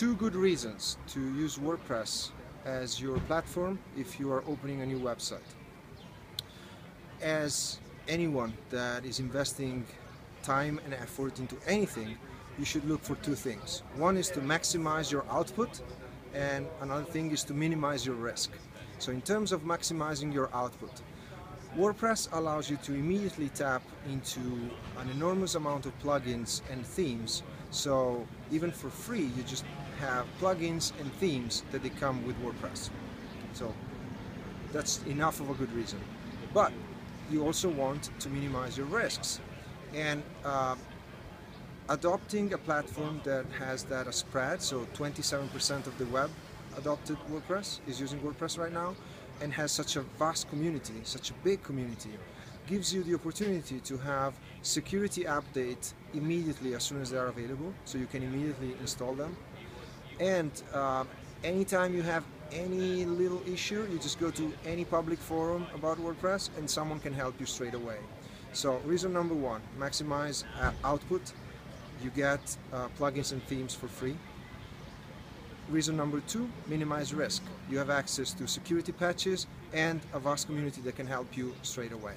two good reasons to use WordPress as your platform if you are opening a new website. As anyone that is investing time and effort into anything, you should look for two things. One is to maximize your output, and another thing is to minimize your risk. So, in terms of maximizing your output, WordPress allows you to immediately tap into an enormous amount of plugins and themes. So, even for free, you just have plugins and themes that they come with WordPress. So, that's enough of a good reason. But you also want to minimize your risks. And uh, adopting a platform that has that spread, so 27% of the web adopted WordPress is using WordPress right now, and has such a vast community, such a big community, gives you the opportunity to have security update immediately as soon as they are available, so you can immediately install them. And uh, anytime you have any little issue, you just go to any public forum about WordPress and someone can help you straight away. So reason number one, maximize uh, output. You get uh, plugins and themes for free. Reason number two, minimize risk. You have access to security patches and a vast community that can help you straight away.